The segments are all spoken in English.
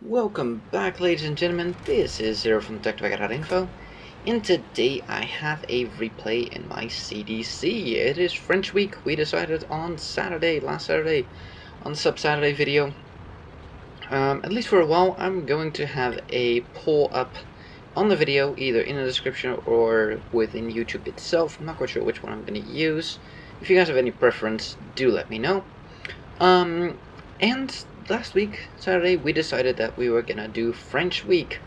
Welcome back ladies and gentlemen, this is Zero from TechDragon.info and today I have a replay in my CDC. It is French week, we decided on Saturday, last Saturday, on sub-Saturday video. Um, at least for a while I'm going to have a poll up on the video, either in the description or within YouTube itself. I'm not quite sure which one I'm going to use. If you guys have any preference, do let me know. Um, and last week, Saturday, we decided that we were gonna do French Week.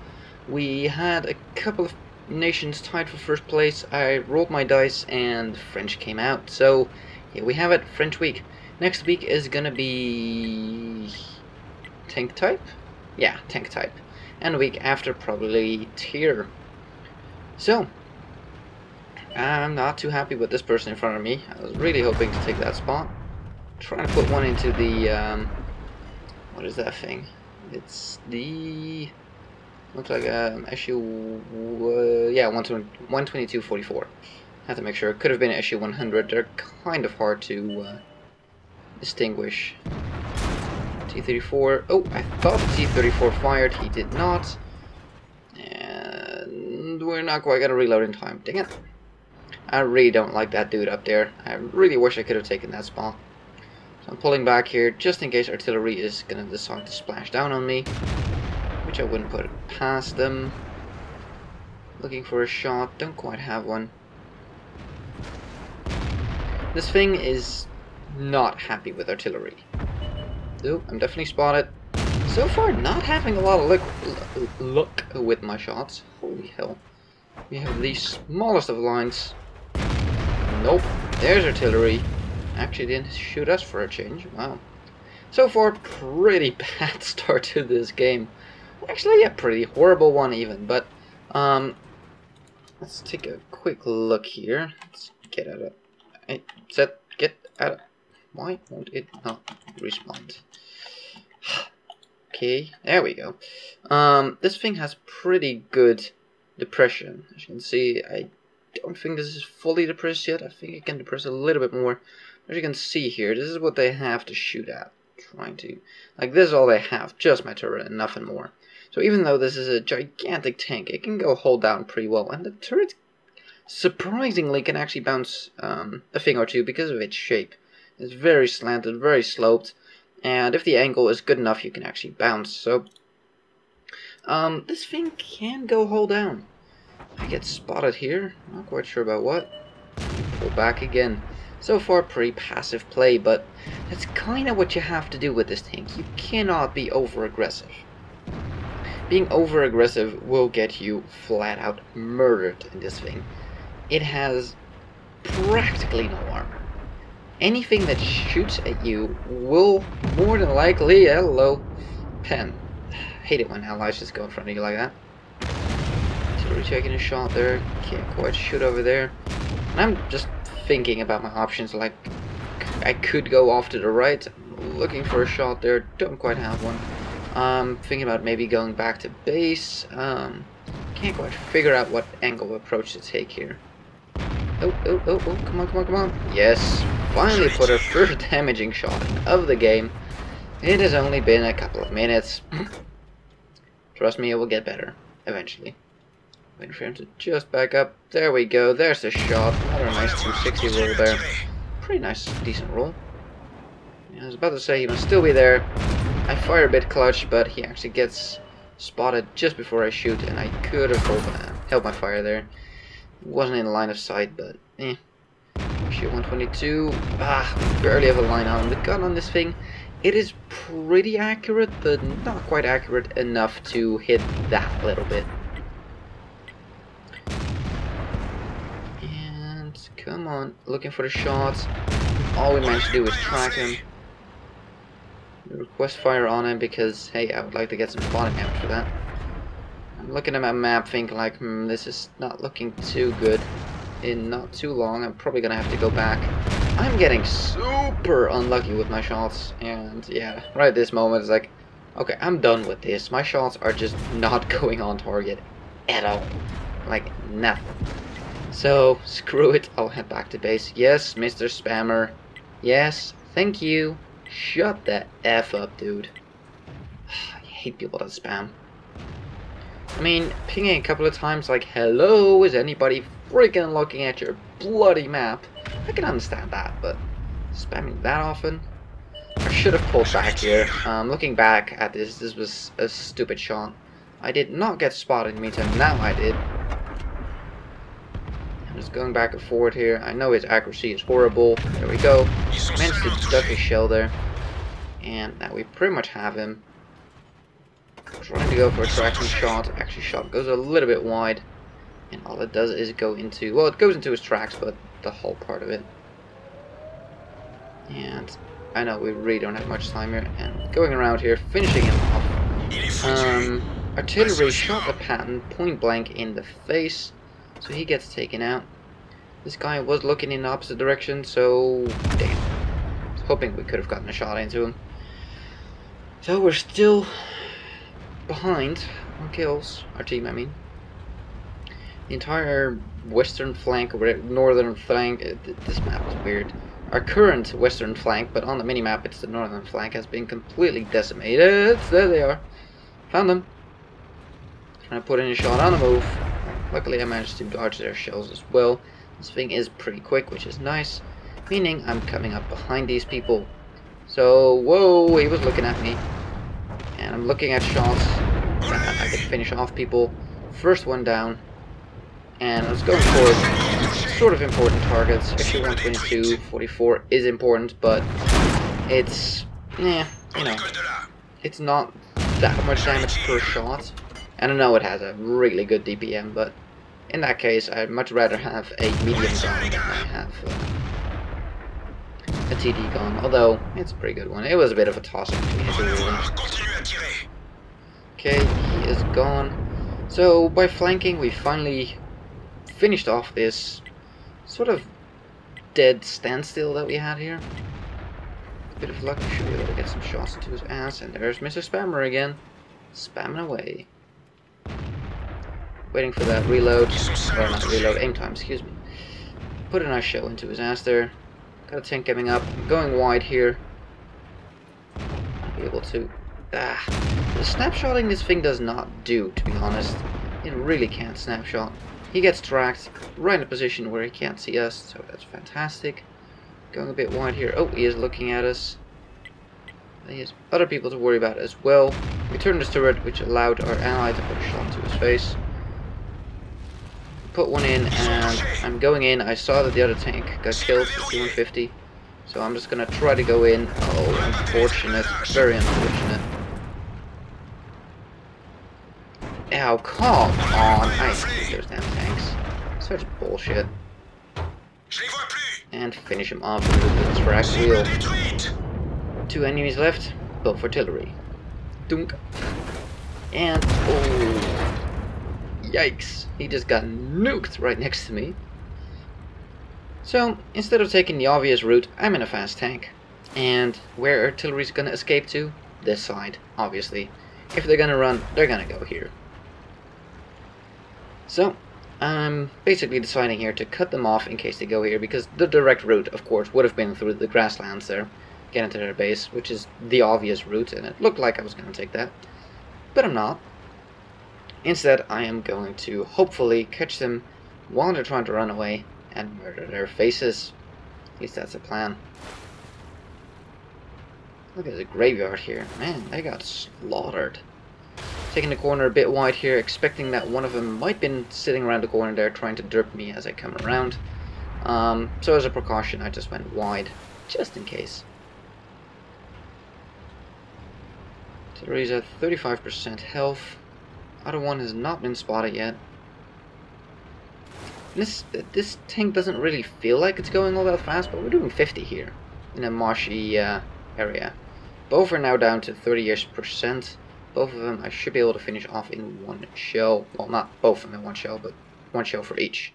We had a couple of nations tied for first place. I rolled my dice and French came out. So, here we have it, French Week. Next week is gonna be... Tank type? Yeah, tank type. And week after, probably tier. So, I'm not too happy with this person in front of me. I was really hoping to take that spot. Trying to put one into the... Um, what is that thing? It's the looks like um, issue uh, yeah 122.44. Have to make sure. It could have been issue 100. They're kind of hard to uh, distinguish. T34. Oh, I thought T34 fired. He did not. And we're not quite gonna reload in time. Dang it. I really don't like that dude up there. I really wish I could have taken that spot. So I'm pulling back here just in case artillery is going to decide to splash down on me. Which I wouldn't put past them. Looking for a shot, don't quite have one. This thing is not happy with artillery. Ooh, I'm definitely spotted. So far, not having a lot of luck, luck with my shots. Holy hell. We have the smallest of lines. Nope, there's artillery actually didn't shoot us for a change. Wow. So far, pretty bad start to this game. Actually, a pretty horrible one even, but, um, let's take a quick look here. Let's get out of, hey, set, get out of, why won't it not respond? okay, there we go. Um, this thing has pretty good depression. As you can see, I don't think this is fully depressed yet. I think it can depress a little bit more. As you can see here, this is what they have to shoot at. Trying to... Like, this is all they have. Just my turret and nothing more. So even though this is a gigantic tank, it can go hold down pretty well. And the turret, surprisingly, can actually bounce um, a thing or two because of its shape. It's very slanted, very sloped. And if the angle is good enough, you can actually bounce. So, um, this thing can go hold down. I get spotted here. Not quite sure about what. Pull back again. So far, pretty passive play, but that's kind of what you have to do with this tank. You cannot be over-aggressive. Being over-aggressive will get you flat out murdered in this thing. It has practically no armor. Anything that shoots at you will more than likely, hello, pen. hate it when allies just go in front of you like that. Artillery taking a shot there, can't quite shoot over there. And I'm just thinking about my options, like I could go off to the right, looking for a shot there, don't quite have one. Um, thinking about maybe going back to base, um, can't quite figure out what angle of approach to take here. Oh, oh, oh, oh, come on, come on, come on. Yes, finally put our first damaging shot of the game. It has only been a couple of minutes. Trust me, it will get better, eventually. Waiting for him to just back up. There we go. There's the shot. Another nice 260 roll there. Pretty nice, decent roll. I was about to say he must still be there. I fire a bit clutch, but he actually gets spotted just before I shoot, and I could have held, uh, held my fire there. Wasn't in line of sight, but eh. Shoot 122. Ah, barely have a line on. The gun on this thing, it is pretty accurate, but not quite accurate enough to hit that little bit. Come on, looking for the shots. All we managed to do was track him. Request fire on him because, hey, I would like to get some body damage for that. I'm looking at my map thinking like, hmm, this is not looking too good. In not too long, I'm probably gonna have to go back. I'm getting super unlucky with my shots, and yeah, right at this moment, it's like, okay, I'm done with this. My shots are just not going on target at all. Like, nothing. So, screw it, I'll head back to base. Yes, Mr. Spammer. Yes, thank you. Shut the F up, dude. I hate people that spam. I mean, pinging a couple of times like, hello, is anybody freaking looking at your bloody map? I can understand that, but spamming that often? I should have pulled back here. Um, looking back at this, this was a stupid shot. I did not get spotted meantime, now I did. Just going back and forward here. I know his accuracy is horrible. There we go. Managed to duck his shell there. And now we pretty much have him. Trying to go for a tracking shot. Actually, shot goes a little bit wide. And all it does is go into... Well, it goes into his tracks, but the whole part of it. And I know we really don't have much time here. And going around here, finishing him off. Um, artillery shot the Patton point blank in the face. So he gets taken out. This guy was looking in the opposite direction, so... Damn. I was hoping we could have gotten a shot into him. So we're still behind on kills, our team I mean. The entire western flank, or northern flank, uh, this map is weird. Our current western flank, but on the minimap it's the northern flank, has been completely decimated. There they are. Found them. Trying to put in a shot on the move. Luckily I managed to dodge their shells as well. This thing is pretty quick, which is nice. Meaning I'm coming up behind these people. So, whoa, he was looking at me. And I'm looking at shots I can finish off people. First one down. And was going for sort of important targets. Actually 122, 44 is important, but it's, yeah, you know, it's not that much damage per shot. And I know it has a really good DPM, but in that case, I'd much rather have a medium gun than I have uh, a TD gun. Although, it's a pretty good one. It was a bit of a toss-up between the two. Okay, he is gone. So, by flanking, we finally finished off this sort of dead standstill that we had here. A Bit of luck, should be able to get some shots into his ass, and there's Mr. Spammer again, spamming away. Waiting for that reload, or not reload, aim time, excuse me. Put a nice shell into his ass there. Got a tank coming up, going wide here. I'll be able to... Ah, the snapshotting this thing does not do, to be honest. It really can't snapshot. He gets tracked right in a position where he can't see us, so that's fantastic. Going a bit wide here. Oh, he is looking at us. He has other people to worry about as well. We turned this turret, which allowed our ally to put a shot to his face put one in, and I'm going in. I saw that the other tank got killed with 250, so I'm just gonna try to go in. Oh, unfortunate. Very unfortunate. Ow, come on. I hate those damn tanks. Such bullshit. And finish him off with the track wheel. Two enemies left, both artillery. Dunk. And, oh, Yikes, he just got nuked right next to me. So, instead of taking the obvious route, I'm in a fast tank. And where artillery's gonna escape to? This side, obviously. If they're gonna run, they're gonna go here. So, I'm basically deciding here to cut them off in case they go here, because the direct route, of course, would have been through the grasslands there, get into their base, which is the obvious route, and it looked like I was gonna take that. But I'm not. Instead, I am going to hopefully catch them while they're trying to run away and murder their faces. At least that's the plan. Look at the graveyard here. Man, they got slaughtered. Taking the corner a bit wide here, expecting that one of them might have been sitting around the corner there trying to derp me as I come around. Um, so as a precaution, I just went wide, just in case. Terry's at 35% health. Other one has not been spotted yet. This this tank doesn't really feel like it's going all that fast, but we're doing 50 here in a marshy uh, area. Both are now down to 30 years percent. Both of them I should be able to finish off in one shell. Well, not both of them in one shell, but one shell for each.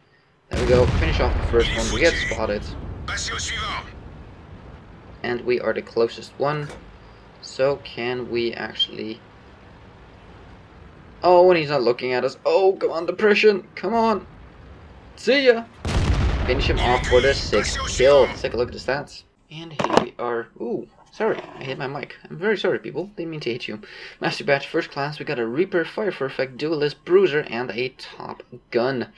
There we go. Finish off the first one. We get spotted. And we are the closest one. So can we actually Oh, and he's not looking at us. Oh, come on, depression. Come on. See ya. Finish him off for the sixth kill. Let's take a look at the stats. And here we are. Ooh, sorry, I hit my mic. I'm very sorry, people. Didn't mean to hit you. Master Badge First Class, we got a Reaper, Fire for Effect, Duelist, Bruiser, and a Top Gun.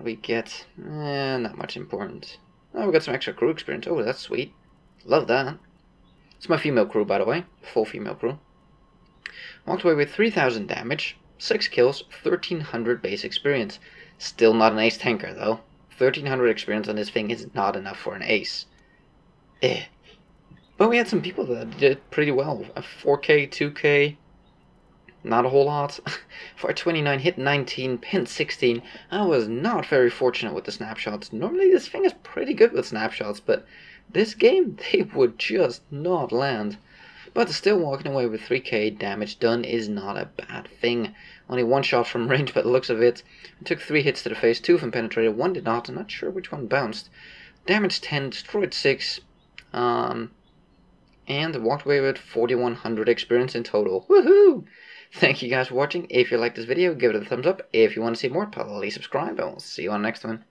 We get? Eh, not much important. Oh, we got some extra crew experience. Oh, that's sweet. Love that. It's my female crew, by the way. Full female crew. Walked away with 3,000 damage, 6 kills, 1,300 base experience. Still not an ace tanker, though. 1300 experience on this thing is not enough for an ace. Eh. But we had some people that did pretty well. 4k, 2k, not a whole lot. For a 29, hit 19, pin 16. I was not very fortunate with the snapshots. Normally this thing is pretty good with snapshots, but this game, they would just not land. But still walking away with 3k damage done is not a bad thing. Only one shot from range the looks of it. I took three hits to the face, two of them penetrated, one did not. I'm not sure which one bounced. Damage 10, destroyed 6, um, and walked away with 4100 experience in total. Woohoo! Thank you guys for watching. If you like this video, give it a thumbs up. If you want to see more, please subscribe, and we'll see you on the next one.